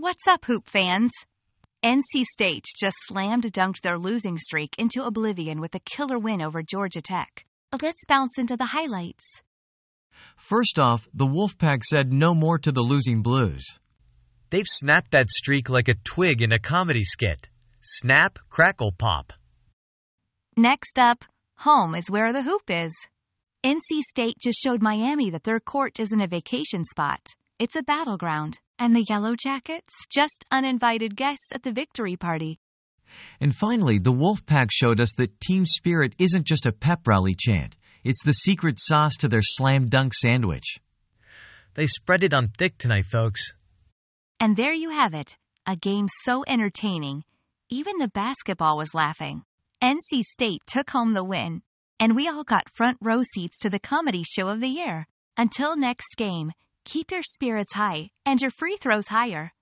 What's up, Hoop fans? NC State just slammed dunked their losing streak into oblivion with a killer win over Georgia Tech. Let's bounce into the highlights. First off, the Wolfpack said no more to the losing Blues. They've snapped that streak like a twig in a comedy skit. Snap, crackle, pop. Next up, home is where the hoop is. NC State just showed Miami that their court isn't a vacation spot. It's a battleground. And the Yellow Jackets? Just uninvited guests at the victory party. And finally, the Wolfpack showed us that team spirit isn't just a pep rally chant. It's the secret sauce to their slam dunk sandwich. They spread it on thick tonight, folks. And there you have it. A game so entertaining. Even the basketball was laughing. NC State took home the win, and we all got front row seats to the comedy show of the year. Until next game, keep your spirits high and your free throws higher.